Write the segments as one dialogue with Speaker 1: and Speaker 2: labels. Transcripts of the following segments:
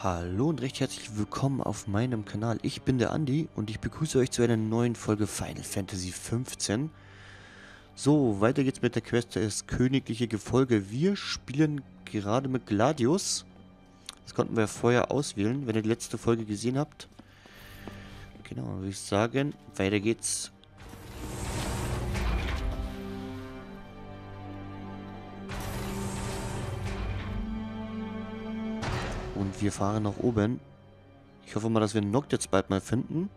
Speaker 1: Hallo und recht herzlich willkommen auf meinem Kanal. Ich bin der Andi und ich begrüße euch zu einer neuen Folge Final Fantasy 15. So, weiter geht's mit der Quest des Königliche Gefolge. Wir spielen gerade mit Gladius. Das konnten wir vorher auswählen, wenn ihr die letzte Folge gesehen habt. Genau, würde ich sagen, weiter geht's Und wir fahren nach oben. Ich hoffe mal, dass wir Noct jetzt bald mal finden.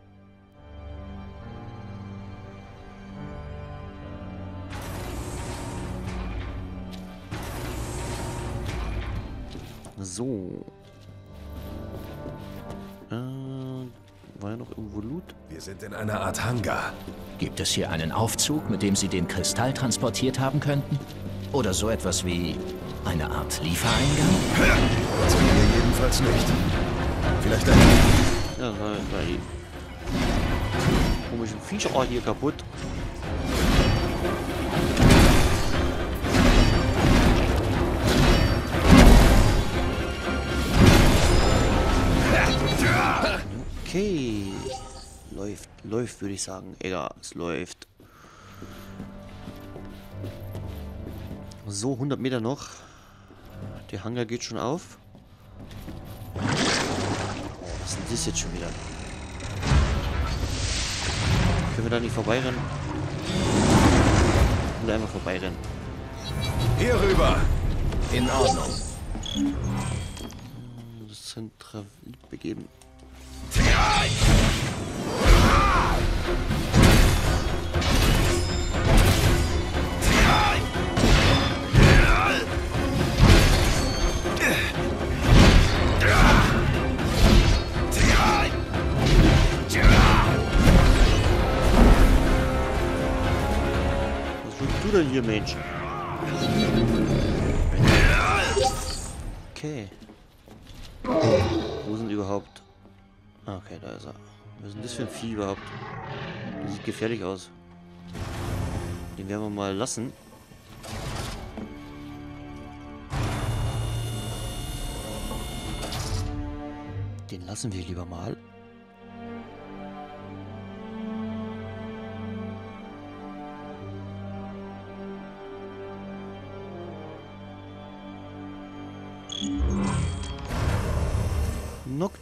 Speaker 1: So. Äh, war ja noch irgendwo Loot?
Speaker 2: Wir sind in einer Art Hangar.
Speaker 3: Gibt es hier einen Aufzug, mit dem Sie den Kristall transportiert haben könnten? Oder so etwas wie eine Art Liefereingang?
Speaker 2: Also hier jedenfalls nicht. Vielleicht ein...
Speaker 1: Ja, die komischen Viecher hier kaputt. Okay. Läuft, läuft, würde ich sagen. Egal, es läuft. So, 100 Meter noch. Der Hangar geht schon auf. Was ist denn das jetzt schon wieder? Können wir da nicht vorbeirennen? Oder einfach vorbeirennen.
Speaker 2: Hier rüber!
Speaker 3: In Ordnung.
Speaker 1: Das Zentralit begeben. Was denn hier, Mensch? Okay. Wo sind überhaupt? Ah, Okay, da ist er. Was ist denn das für ein Vieh überhaupt? Das sieht gefährlich aus. Den werden wir mal lassen. Den lassen wir lieber mal.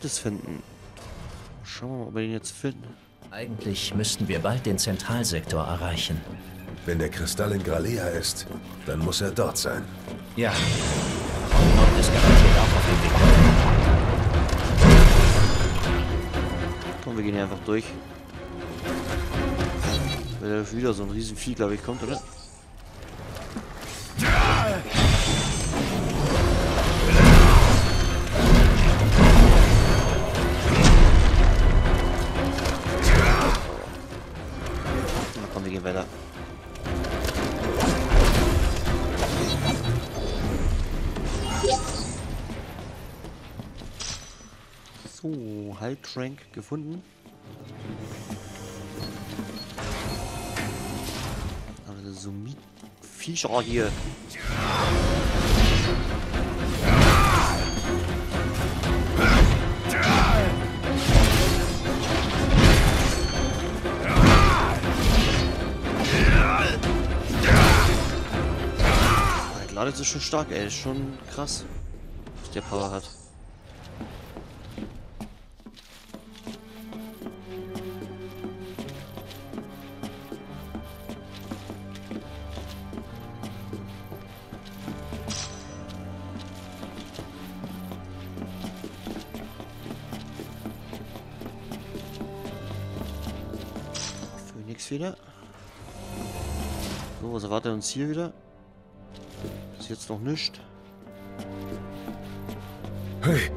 Speaker 1: Noctis finden. Schauen wir mal, ob wir den jetzt finden.
Speaker 3: Eigentlich müssten wir bald den Zentralsektor erreichen.
Speaker 2: Wenn der Kristall in Gralea ist, dann muss er dort sein.
Speaker 3: Ja. Und ist garantiert auch auf dem Weg.
Speaker 1: Komm, wir gehen hier einfach durch. Weil da wieder so ein Riesenvieh, glaube ich, kommt, oder? So, Haltrank gefunden. Aber so Viecher hier. Gladys ist schon stark, ey. Ist schon krass, was der Power hat. Wieder. So, was erwartet uns hier wieder? Ist jetzt noch nichts.
Speaker 2: Hey,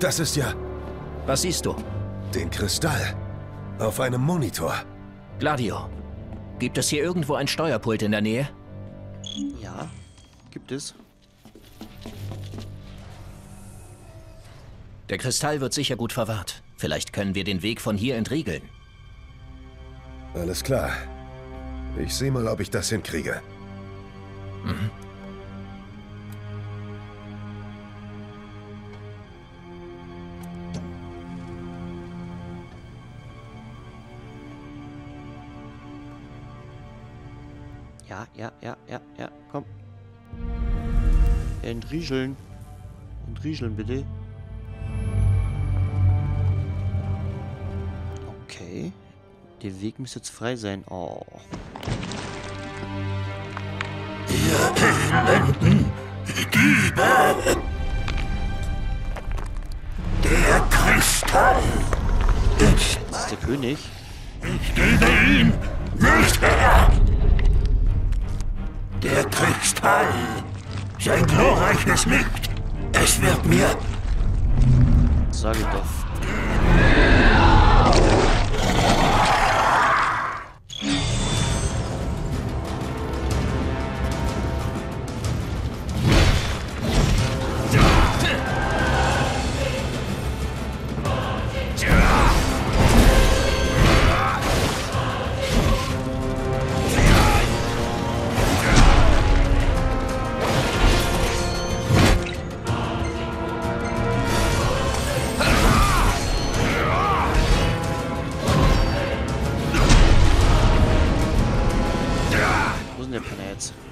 Speaker 2: das ist ja
Speaker 3: Was siehst du?
Speaker 2: den Kristall. Auf einem Monitor.
Speaker 3: Gladio. Gibt es hier irgendwo ein Steuerpult in der Nähe?
Speaker 1: Ja, gibt es.
Speaker 3: Der Kristall wird sicher gut verwahrt. Vielleicht können wir den Weg von hier entriegeln.
Speaker 2: Alles klar. Ich sehe mal, ob ich das hinkriege. Mhm.
Speaker 1: Ja, ja, ja, ja, ja, komm. Entriegeln. Entriegeln bitte. Okay. Der Weg muss jetzt frei sein. Oh.
Speaker 4: Der Kristall.
Speaker 1: Das ist der König.
Speaker 4: Ich gebe ihn nicht her. Der Kristall. Sein glorreiches Licht. Es wird mir
Speaker 1: Sag ich doch. Wo ist denn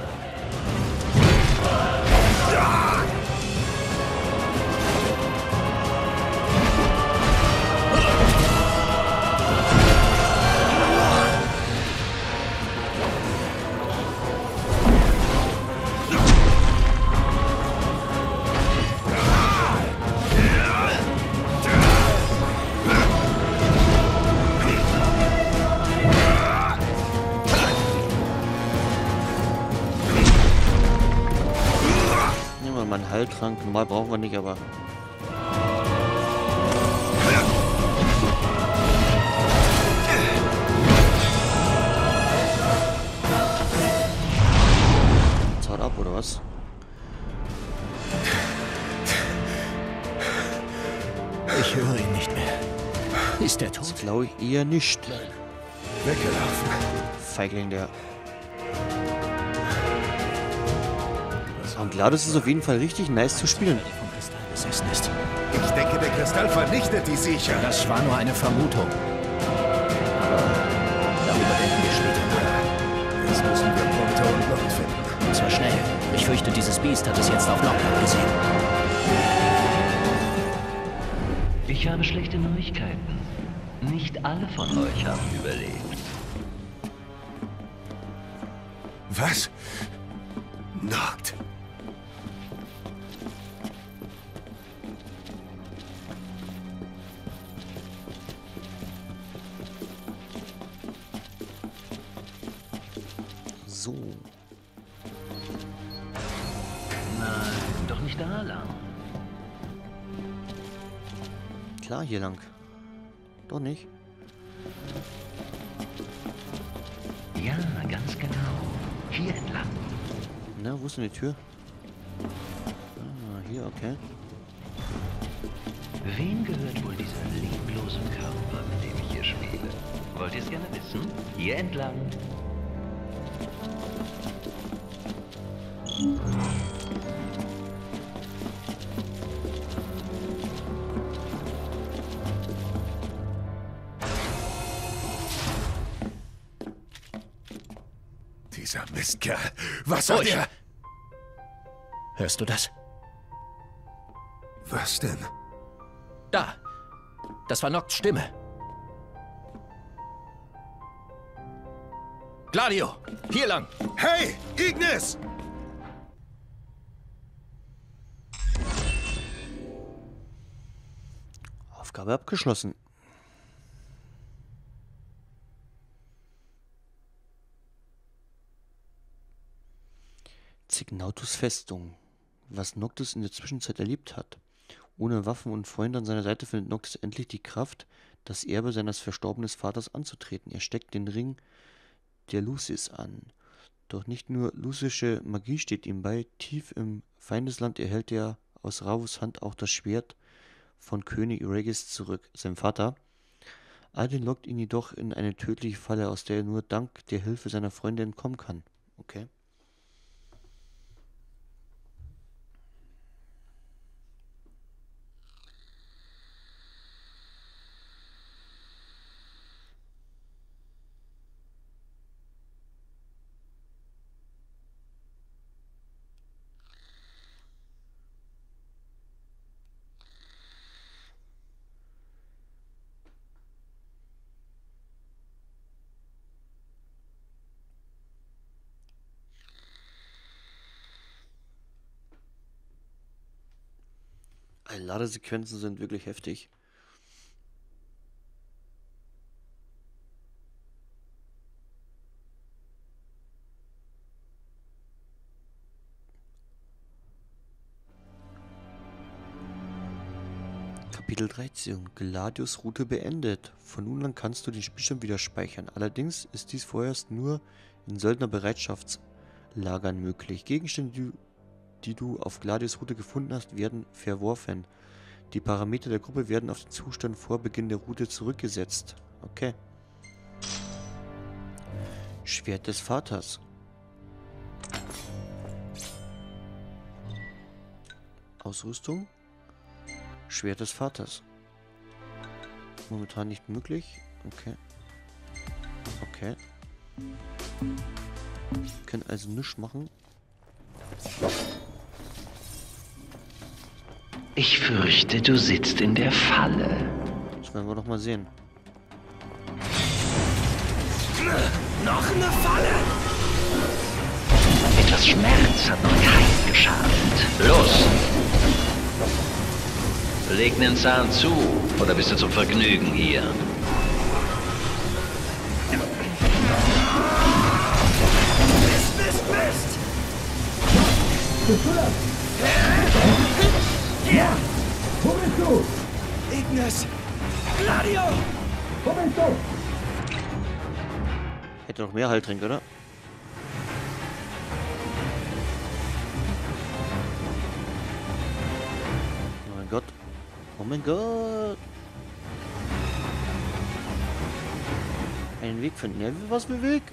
Speaker 1: Heiltrank. Normal brauchen wir nicht, aber. Jetzt haut ab, oder was?
Speaker 3: Ich höre ihn nicht mehr. Ist er tot?
Speaker 1: Das glaube ich eher nicht.
Speaker 2: Weggelaufen.
Speaker 1: Feigling, der. Und Gladys ist auf jeden Fall richtig nice zu spielen.
Speaker 3: Vom Kristall besessen ist.
Speaker 2: Ich denke, der Kristall vernichtet die sicher.
Speaker 3: Das war nur eine Vermutung. Aber darüber denken wir später nach.
Speaker 2: Jetzt müssen wir Ponto und Lord finden.
Speaker 3: Und zwar schnell. Ich fürchte, dieses Biest hat es jetzt auf Lock abgesehen.
Speaker 5: Ich habe schlechte Neuigkeiten. Nicht alle von euch haben überlebt.
Speaker 2: Was? Noct.
Speaker 1: So.
Speaker 5: Nein, doch nicht da lang.
Speaker 1: Klar, hier lang. Doch nicht.
Speaker 5: Ja, ganz genau. Hier entlang.
Speaker 1: Na, wo ist denn die Tür? Ah, hier, okay.
Speaker 5: Wem gehört wohl dieser leblose Körper, mit dem ich hier spiele? Wollt ihr es gerne wissen? Hier entlang.
Speaker 2: Dieser Mistkerl. Was hat
Speaker 3: Ruhig.
Speaker 2: er?
Speaker 3: Hörst du das?
Speaker 2: Was denn?
Speaker 3: Da. Das war Nocts Stimme. Gladio, hier lang.
Speaker 2: Hey, Ignis!
Speaker 1: Aufgabe abgeschlossen. Zignautus Festung. was Noctis in der Zwischenzeit erlebt hat. Ohne Waffen und Freunde an seiner Seite findet Noctis endlich die Kraft, das Erbe seines verstorbenen Vaters anzutreten. Er steckt den Ring der Lucis an. Doch nicht nur lucische Magie steht ihm bei. Tief im Feindesland erhält er aus Ravus Hand auch das Schwert von König Regis zurück, seinem Vater. Alden lockt ihn jedoch in eine tödliche Falle, aus der er nur dank der Hilfe seiner Freunde entkommen kann. Okay. Ladesequenzen sind wirklich heftig. Kapitel 13 Gladius Route beendet. Von nun an kannst du den Spielstand wieder speichern. Allerdings ist dies vorerst nur in Söldnerbereitschaftslagern möglich. Gegenstände, die die du auf Gladius Route gefunden hast, werden verworfen. Die Parameter der Gruppe werden auf den Zustand vor Beginn der Route zurückgesetzt. Okay. Schwert des Vaters. Ausrüstung. Schwert des Vaters. Momentan nicht möglich. Okay. Okay. Wir können also nichts machen.
Speaker 5: Ich fürchte, du sitzt in der Falle.
Speaker 1: Das werden wir doch mal sehen.
Speaker 4: Noch eine Falle!
Speaker 5: Etwas Schmerz hat noch keinen geschadet. Los! Leg nen Zahn zu, oder bist du zum Vergnügen hier?
Speaker 4: Mist, Mist, Mist! Ja!
Speaker 6: Wo bist du?
Speaker 4: Ignis! Gladio!
Speaker 6: Wo bist du?
Speaker 1: Hätte noch mehr Heiltränke, oder? Oh mein Gott. Oh mein Gott. Einen Weg finden. Ja, was für Weg?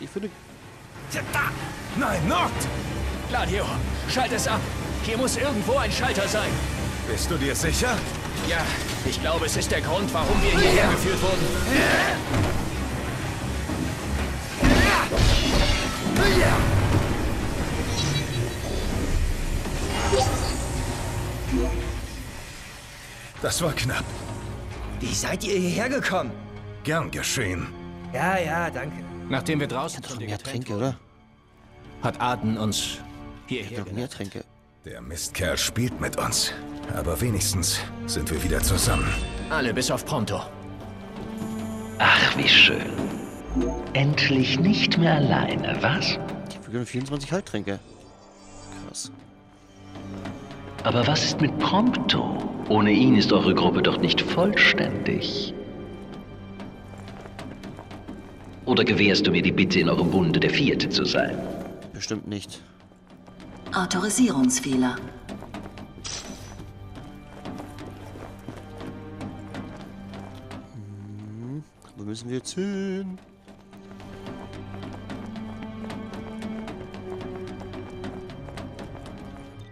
Speaker 1: Ich finde...
Speaker 4: Nein, Nord!
Speaker 7: Gladio, schalt es ab. Hier muss irgendwo ein Schalter sein.
Speaker 4: Bist du dir sicher?
Speaker 7: Ja, ich glaube, es ist der Grund, warum wir hierher geführt wurden.
Speaker 4: Das war knapp.
Speaker 8: Wie seid ihr hierher gekommen?
Speaker 4: Gern geschehen.
Speaker 8: Ja, ja, danke.
Speaker 7: Nachdem wir draußen von dir
Speaker 1: mehr Tränke, oder?
Speaker 7: hat Arden uns hierher
Speaker 1: Noch mehr. Tränke.
Speaker 4: Der Mistkerl spielt mit uns. Aber wenigstens sind wir wieder zusammen.
Speaker 7: Alle bis auf Pronto.
Speaker 5: Ach, wie schön. Endlich nicht mehr alleine, was?
Speaker 1: Wir können 24 Heiltränke. Krass.
Speaker 5: Aber was ist mit Prompto? Ohne ihn ist eure Gruppe doch nicht vollständig. Oder gewährst du mir die Bitte, in eurem Bunde der Vierte zu sein?
Speaker 1: Bestimmt nicht.
Speaker 9: Autorisierungsfehler.
Speaker 1: Wo müssen wir jetzt hin?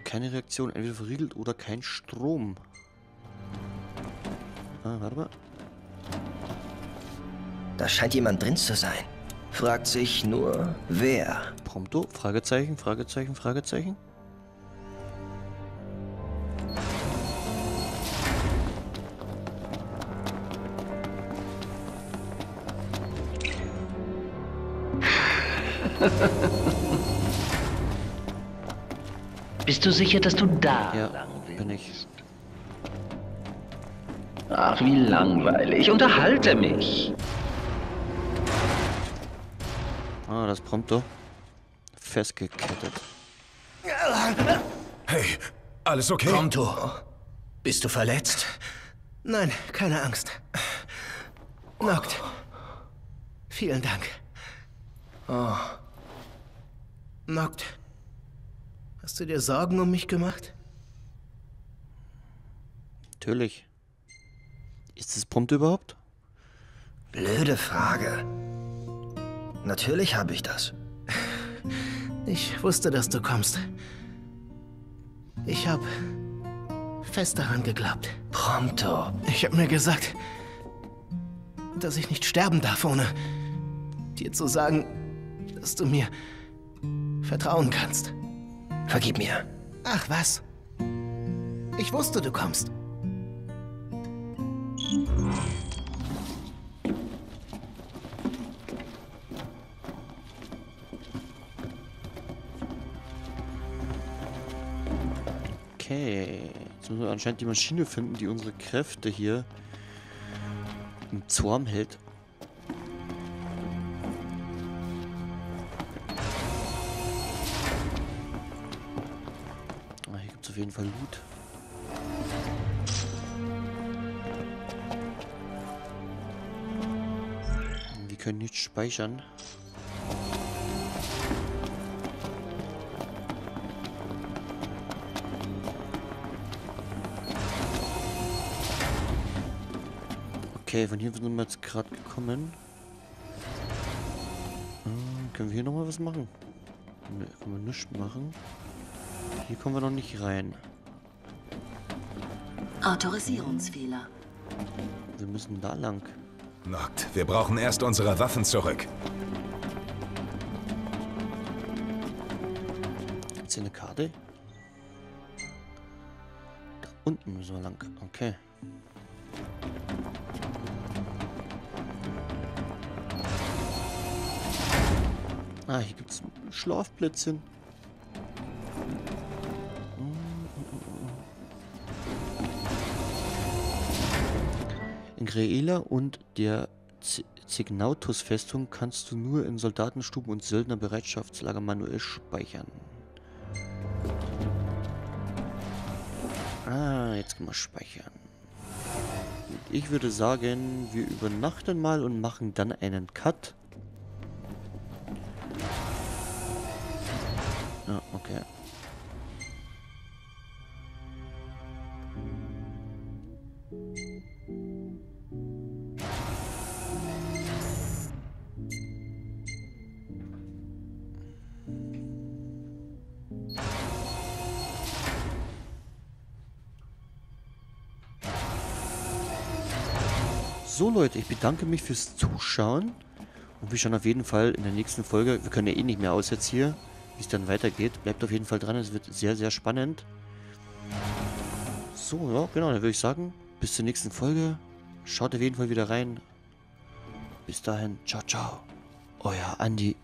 Speaker 1: Keine Reaktion, entweder verriegelt oder kein Strom. Ah, warte mal.
Speaker 8: Da scheint jemand drin zu sein. Fragt sich nur, wer.
Speaker 1: Prompto? Fragezeichen, Fragezeichen, Fragezeichen.
Speaker 5: Bist du sicher, dass du da
Speaker 1: Ja,
Speaker 5: lang willst?
Speaker 1: bin ich.
Speaker 5: Ach, wie langweilig. Unterhalte mich.
Speaker 1: Ah, das Prompto. Festgekettet.
Speaker 2: Hey, alles okay?
Speaker 8: Prompto. Bist du verletzt?
Speaker 9: Nein, keine Angst. Noct. Vielen Dank.
Speaker 8: Oh,
Speaker 9: Noct. Hast du dir Sorgen um mich gemacht?
Speaker 1: Natürlich. Ist es prompt überhaupt?
Speaker 8: blöde Frage. Natürlich habe ich das.
Speaker 9: Ich wusste, dass du kommst. Ich hab fest daran geglaubt.
Speaker 8: Prompto.
Speaker 9: Ich hab mir gesagt, dass ich nicht sterben darf, ohne dir zu sagen, dass du mir vertrauen kannst.
Speaker 8: Vergib mir.
Speaker 9: Ach was. Ich wusste, du kommst.
Speaker 1: Jetzt müssen wir anscheinend die Maschine finden, die unsere Kräfte hier im Zorn hält. Ah, hier gibt es auf jeden Fall Loot. Wir können nicht speichern. Okay, von hier sind wir jetzt gerade gekommen. Hm, können wir hier nochmal was machen? Ne, können wir nichts machen. Hier kommen wir noch nicht rein.
Speaker 10: Autorisierungsfehler.
Speaker 1: Wir müssen da lang.
Speaker 2: Noct, wir brauchen erst unsere Waffen zurück.
Speaker 1: Gibt's hier eine Karte? Da unten müssen wir lang. Okay. Ah, hier gibt's Schlafplätzchen. In Greela und der Zignautus-Festung kannst du nur in Soldatenstuben und Söldnerbereitschaftslager manuell speichern. Ah, jetzt können wir speichern. Ich würde sagen, wir übernachten mal und machen dann einen Cut. Ja, okay. So Leute, ich bedanke mich fürs Zuschauen. Und wir schauen auf jeden Fall in der nächsten Folge, wir können ja eh nicht mehr aus jetzt hier, wie es dann weitergeht. Bleibt auf jeden Fall dran, es wird sehr, sehr spannend. So, ja, genau, dann würde ich sagen, bis zur nächsten Folge. Schaut auf jeden Fall wieder rein. Bis dahin, ciao, ciao. Euer Andi.